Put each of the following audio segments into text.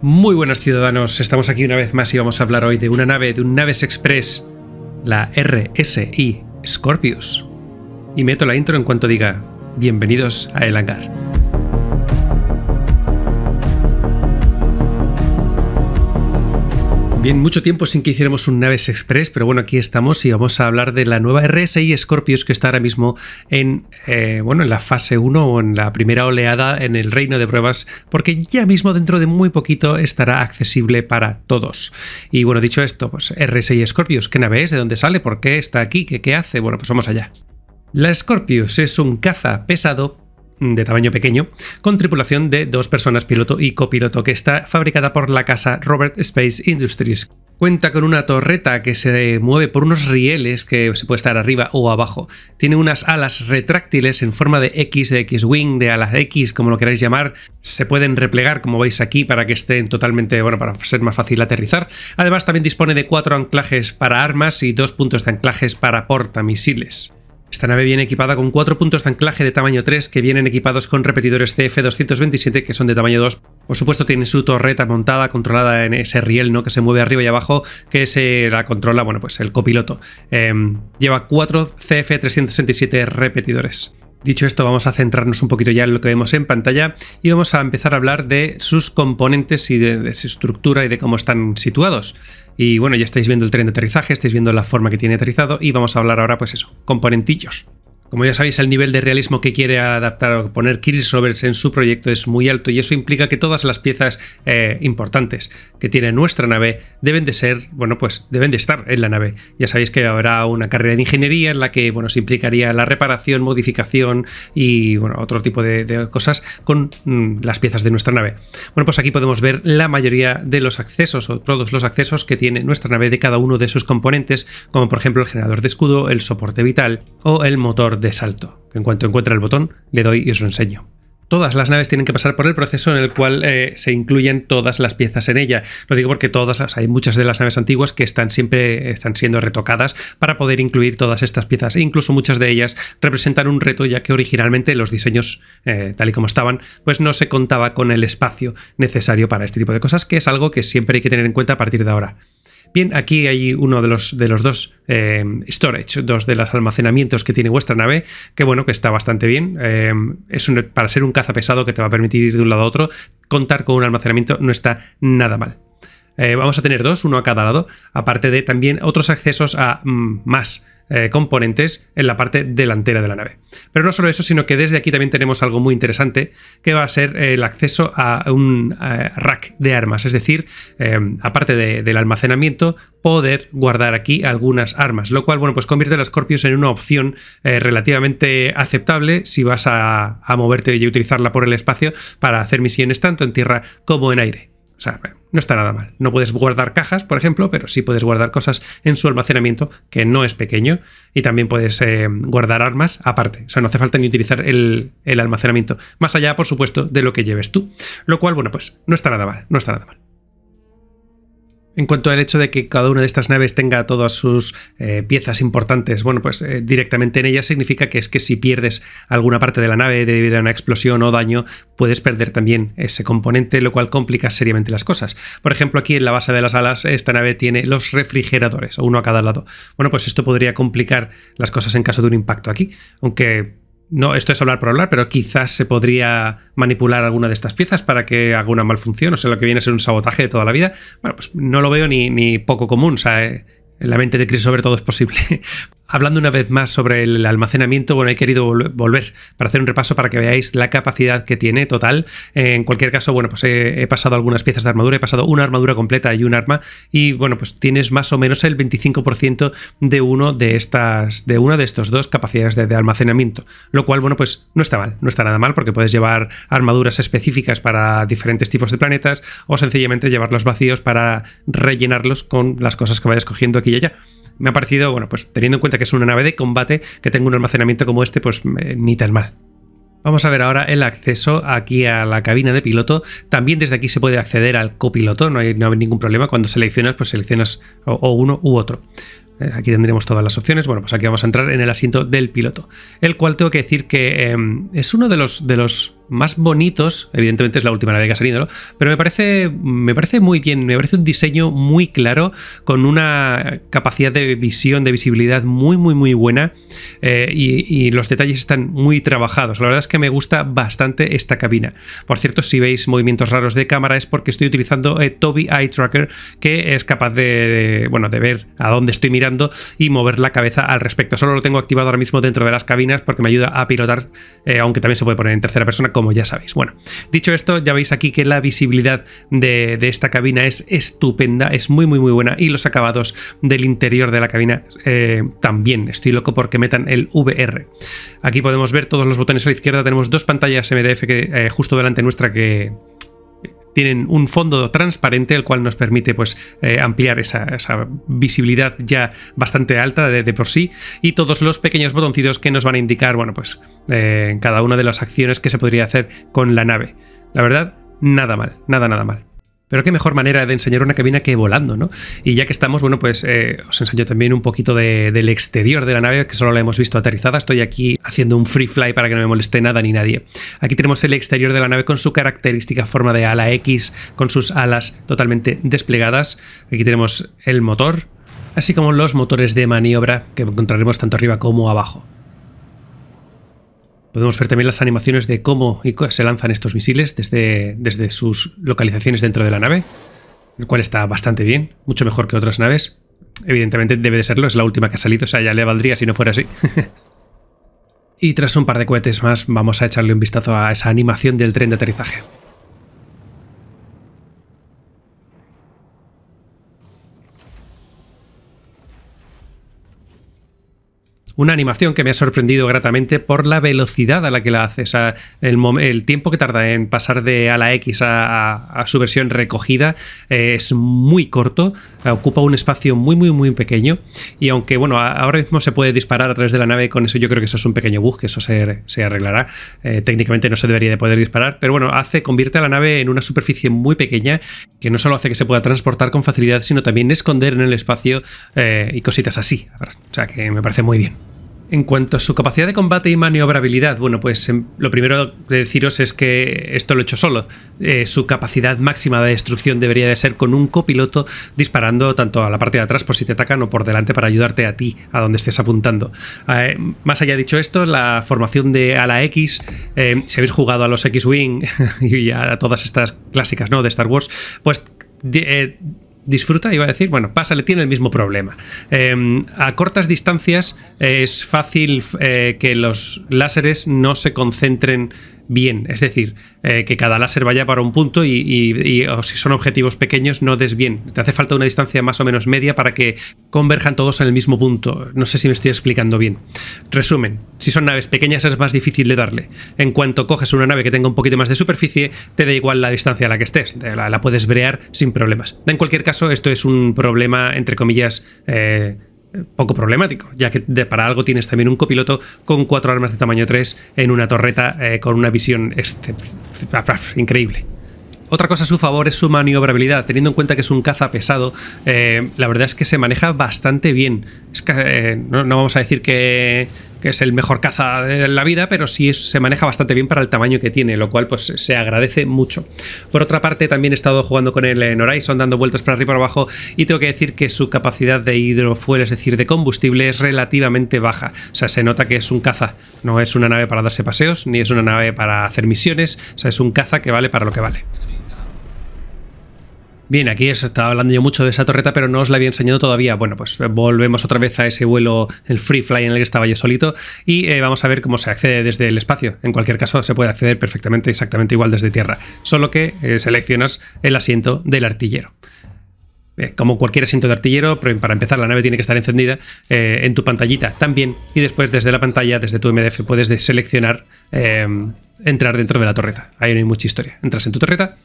Muy buenos ciudadanos, estamos aquí una vez más y vamos a hablar hoy de una nave, de un Naves Express, la RSI Scorpius. Y meto la intro en cuanto diga, bienvenidos a El Hangar. Bien, mucho tiempo sin que hiciéramos un Naves Express, pero bueno, aquí estamos y vamos a hablar de la nueva RSI Scorpius que está ahora mismo en, eh, bueno, en la fase 1 o en la primera oleada en el reino de pruebas, porque ya mismo dentro de muy poquito estará accesible para todos. Y bueno, dicho esto, pues RSI Scorpius, ¿qué nave es? ¿De dónde sale? ¿Por qué está aquí? ¿Qué, qué hace? Bueno, pues vamos allá. La Scorpius es un caza pesado de tamaño pequeño, con tripulación de dos personas, piloto y copiloto, que está fabricada por la casa Robert Space Industries. Cuenta con una torreta que se mueve por unos rieles que se puede estar arriba o abajo. Tiene unas alas retráctiles en forma de X, de X-Wing, de alas X, como lo queráis llamar. Se pueden replegar, como veis aquí, para que estén totalmente, bueno, para ser más fácil aterrizar. Además, también dispone de cuatro anclajes para armas y dos puntos de anclajes para portamisiles. Esta nave viene equipada con cuatro puntos de anclaje de tamaño 3 que vienen equipados con repetidores CF227 que son de tamaño 2. Por supuesto tiene su torreta montada, controlada en ese riel ¿no? que se mueve arriba y abajo, que se la controla bueno, pues el copiloto. Em, lleva cuatro CF367 repetidores. Dicho esto, vamos a centrarnos un poquito ya en lo que vemos en pantalla y vamos a empezar a hablar de sus componentes y de, su estructura y de cómo están situados. Y bueno, ya estáis viendo el tren de aterrizaje, estáis viendo la forma que tiene aterrizado y vamos a hablar ahora, pues eso, componentillos. Como ya sabéis, el nivel de realismo que quiere adaptar o poner Chris Roberts en su proyecto es muy alto y eso implica que todas las piezas eh, importantes que tiene nuestra nave deben de ser, bueno, pues deben de estar en la nave. Ya sabéis que habrá una carrera de ingeniería en la que, bueno, se implicaría la reparación, modificación y, bueno, otro tipo de, cosas con mm, las piezas de nuestra nave. Bueno, pues aquí podemos ver la mayoría de los accesos o todos los accesos que tiene nuestra nave de cada uno de sus componentes, como por ejemplo el generador de escudo, el soporte vital o el motor de salto. En cuanto encuentre el botón, le doy y os lo enseño. Todas las naves tienen que pasar por el proceso en el cual eh, se incluyen todas las piezas en ella. Lo digo porque todas, hay muchas de las naves antiguas que están siempre están siendo retocadas para poder incluir todas estas piezas. E incluso muchas de ellas representan un reto, ya que originalmente los diseños, eh, tal y como estaban, pues no se contaba con el espacio necesario para este tipo de cosas, que es algo que siempre hay que tener en cuenta a partir de ahora. Bien, aquí hay uno de los, de los dos eh, storage, dos de los almacenamientos que tiene vuestra nave, que bueno, que está bastante bien. Eh, es para ser un caza pesado que te va a permitir ir de un lado a otro, contar con un almacenamiento no está nada mal. Eh, vamos a tener dos, uno a cada lado, aparte de también otros accesos a mm, más eh, componentes en la parte delantera de la nave. Pero no solo eso, sino que desde aquí también tenemos algo muy interesante, que va a ser el acceso a un eh, rack de armas, es decir, aparte del almacenamiento, poder guardar aquí algunas armas, lo cual, bueno, pues convierte a Scorpius en una opción relativamente aceptable si vas a moverte y utilizarla por el espacio para hacer misiones tanto en tierra como en aire. O sea, no está nada mal. No puedes guardar cajas, por ejemplo, pero sí puedes guardar cosas en su almacenamiento, que no es pequeño, y también puedes eh, guardar armas aparte. O sea, no hace falta ni utilizar el, el almacenamiento. Más allá, por supuesto, de lo que lleves tú. Lo cual, bueno, pues no está nada mal, no está nada mal. En cuanto al hecho de que cada una de estas naves tenga todas sus eh, piezas importantes, bueno, pues eh, directamente en ellas significa que es que si pierdes alguna parte de la nave debido a una explosión o daño, puedes perder también ese componente, lo cual complica seriamente las cosas. Por ejemplo, aquí en la base de las alas, esta nave tiene los refrigeradores, uno a cada lado. Bueno, pues esto podría complicar las cosas en caso de un impacto aquí, aunque no, esto es hablar por hablar, pero quizás se podría manipular alguna de estas piezas para que haga una malfunción, o sea, lo que viene a ser un sabotaje de toda la vida. Bueno, pues no lo veo ni, ni poco común, o sea, eh, en la mente de Chris sobre todo es posible. Hablando una vez más sobre el almacenamiento, bueno, he querido volver para hacer un repaso para que veáis la capacidad que tiene total. En cualquier caso, bueno, pues he, pasado algunas piezas de armadura, he pasado una armadura completa y un arma y bueno, pues tienes más o menos el 25% de uno de estas, de una de estos dos capacidades de, almacenamiento, lo cual, bueno, pues no está mal, no está nada mal porque puedes llevar armaduras específicas para diferentes tipos de planetas o sencillamente llevarlos vacíos para rellenarlos con las cosas que vayas cogiendo aquí y allá me ha parecido, bueno, pues teniendo en cuenta que es una nave de combate, que tenga un almacenamiento como este, pues eh, ni tan mal. Vamos a ver ahora el acceso aquí a la cabina de piloto. También desde aquí se puede acceder al copiloto, no hay, no hay ningún problema. Cuando seleccionas, pues seleccionas o, uno u otro. Eh, aquí tendremos todas las opciones. Bueno, pues aquí vamos a entrar en el asiento del piloto. El cual tengo que decir que em, es uno de los, de los más bonitos. Evidentemente es la última nave que ha salido. Pero me parece, me parece muy bien, me parece un diseño muy claro, con una capacidad de visión, de visibilidad muy, muy, muy buena. Eh, y, los detalles están muy trabajados. La verdad es que me gusta bastante esta cabina. Por cierto, si veis movimientos raros de cámara es porque estoy utilizando eh, Toby Eye Tracker, que es capaz de, bueno, de ver a dónde estoy mirando y mover la cabeza al respecto. Solo lo tengo activado ahora mismo dentro de las cabinas porque me ayuda a pilotar, eh, aunque también se puede poner en tercera persona, como ya sabéis. Bueno, dicho esto, ya veis aquí que la visibilidad de, esta cabina es estupenda, es muy, muy, muy buena y los acabados del interior de la cabina eh, también. Estoy loco porque metan el VR. Aquí podemos ver todos los botones a la izquierda, tenemos dos pantallas MDF que, eh, justo delante nuestra que tienen un fondo transparente el cual nos permite pues eh, ampliar esa, visibilidad ya bastante alta de, por sí. Y todos los pequeños botoncitos que nos van a indicar bueno pues eh, cada una de las acciones que se podría hacer con la nave. La verdad nada mal nada nada mal pero qué mejor manera de enseñar una cabina que volando, ¿no? Y ya que estamos, bueno, pues eh, os enseño también un poquito del exterior de la nave, que solo la hemos visto aterrizada. Estoy aquí haciendo un free fly para que no me moleste nada ni nadie. Aquí tenemos el exterior de la nave con su característica forma de ala X, con sus alas totalmente desplegadas. Aquí tenemos el motor, así como los motores de maniobra que encontraremos tanto arriba como abajo. Podemos ver también las animaciones de cómo se lanzan estos misiles desde, desde sus localizaciones dentro de la nave, el cual está bastante bien, mucho mejor que otras naves. Evidentemente debe de serlo, es la última que ha salido, o sea, ya le valdría si no fuera así. y tras un par de cohetes más, vamos a echarle un vistazo a esa animación del tren de aterrizaje. Una animación que me ha sorprendido gratamente por la velocidad a la que la hace. El, tiempo que tarda en pasar de ala X a, su versión recogida eh, es muy corto, ocupa un espacio muy, muy, muy pequeño. Y aunque, bueno, ahora mismo se puede disparar a través de la nave, con eso yo creo que eso es un pequeño bug, que eso se, arreglará. Eh, técnicamente no se debería de poder disparar, pero bueno, hace, convierte a la nave en una superficie muy pequeña que no solo hace que se pueda transportar con facilidad, sino también esconder en el espacio eh, y cositas así. O sea que me parece muy bien. En cuanto a su capacidad de combate y maniobrabilidad, bueno, pues em, lo primero de deciros es que esto lo he hecho solo. Eh, su capacidad máxima de destrucción debería de ser con un copiloto disparando tanto a la parte de atrás por si te atacan o por delante para ayudarte a ti, a donde estés apuntando. Eh, más allá dicho esto, la formación de ala X, eh, si habéis jugado a los X-Wing y a todas estas clásicas ¿no? de Star Wars, pues disfruta, iba a decir, bueno, pasa, le tiene el mismo problema. Em, a cortas distancias es fácil eh, que los láseres no se concentren bien, es decir, eh, que cada láser vaya para un punto y, si son objetivos pequeños no des bien. Te hace falta una distancia más o menos media para que converjan todos en el mismo punto. No sé si me estoy explicando bien. Resumen, si son naves pequeñas es más difícil de darle. En cuanto coges una nave que tenga un poquito más de superficie, te da igual la distancia a la que estés, la, puedes brear sin problemas. En cualquier caso, esto es un problema, entre comillas, eh, poco problemático, ya que para algo tienes también un copiloto con cuatro armas de tamaño 3 en una torreta eh, con una visión increíble. Otra cosa a su favor es su maniobrabilidad, teniendo en cuenta que es un caza pesado, eh, la verdad es que se maneja bastante bien. Eh, no, vamos a decir que, es el mejor caza de la vida, pero sí se maneja bastante bien para el tamaño que tiene, lo cual pues se agradece mucho. Por otra parte, también he estado jugando con él en Horizon, dando vueltas para arriba y para abajo, y tengo que decir que su capacidad de hidrofuel, es decir, de combustible, es relativamente baja. O sea, se nota que es un caza, no es una nave para darse paseos, ni es una nave para hacer misiones, o sea, es un caza que vale para lo que vale. Bien, aquí os estaba hablando yo mucho de esa torreta, pero no os la había enseñado todavía. Bueno, pues volvemos otra vez a ese vuelo, el free fly en el que estaba yo solito, y eh, vamos a ver cómo se accede desde el espacio. En cualquier caso, se puede acceder perfectamente, exactamente igual desde tierra, solo que eh, seleccionas el asiento del artillero. Eh, como cualquier asiento de artillero, para empezar la nave tiene que estar encendida en tu pantallita también, y después desde la pantalla, desde tu MDF, puedes seleccionar entrar dentro de la torreta. Ahí no hay mucha historia. Entras en tu torreta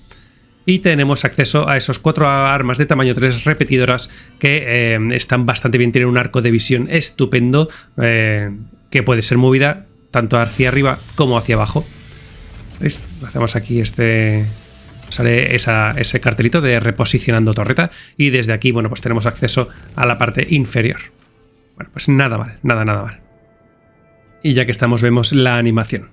y tenemos acceso a esos cuatro armas de tamaño 3 repetidoras que eh, están bastante bien, tienen un arco de visión estupendo eh, que puede ser movida tanto hacia arriba como hacia abajo. ¿Veis? Hacemos aquí este... Sale ese cartelito de reposicionando torreta y desde aquí, bueno, pues tenemos acceso a la parte inferior. Bueno, pues nada mal, nada, nada mal. Y ya que estamos vemos la animación.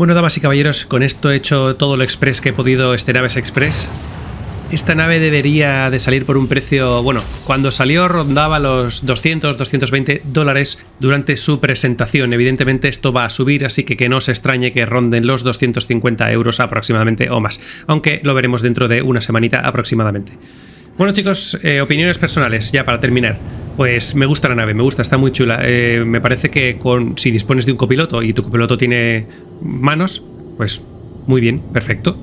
Bueno, damas y caballeros, con esto he hecho todo lo express que he podido este Naves Express. Esta nave debería de salir por un precio, bueno, cuando salió rondaba los 200, 220 dólares durante su presentación. Evidentemente esto va a subir, así que que no se extrañe que ronden los 250 euros aproximadamente o más, aunque lo veremos dentro de una semanita aproximadamente. Bueno chicos, eh, opiniones personales, ya para terminar. Pues me gusta la nave, me gusta, está muy chula. Eh, me parece que con, si dispones de un copiloto y tu copiloto tiene manos, pues muy bien, perfecto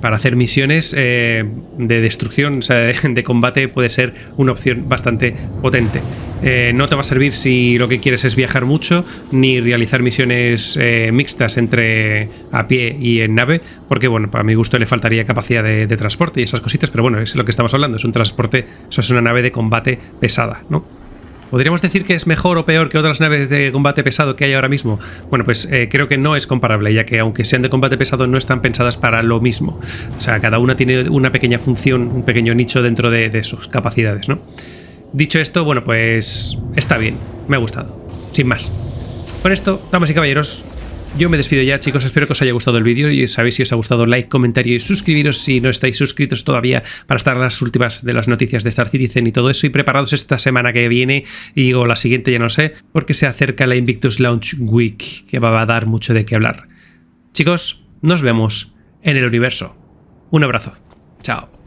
para hacer misiones eh, de destrucción, o sea, de combate puede ser una opción bastante potente. Eh, no te va a servir si lo que quieres es viajar mucho, ni realizar misiones eh, mixtas entre a pie y en nave, porque bueno, para mi gusto le faltaría capacidad de, de transporte y esas cositas, pero bueno, es lo que estamos hablando, es un transporte, eso es una nave de combate pesada, ¿no? ¿Podríamos decir que es mejor o peor que otras naves de combate pesado que hay ahora mismo? Bueno, pues eh, creo que no es comparable, ya que aunque sean de combate pesado no están pensadas para lo mismo. O sea, cada una tiene una pequeña función, un pequeño nicho dentro de, de sus capacidades, ¿no? Dicho esto, bueno, pues está bien, me ha gustado, sin más. Con esto, damas y caballeros, yo me despido ya, chicos. Espero que os haya gustado el vídeo y sabéis si os ha gustado, like, comentario y suscribiros si no estáis suscritos todavía para estar las últimas de las noticias de Star Citizen y todo eso. Y preparados esta semana que viene y o la siguiente, ya no sé, porque se acerca la Invictus Launch Week, que va a dar mucho de qué hablar. Chicos, nos vemos en el universo. Un abrazo. Chao.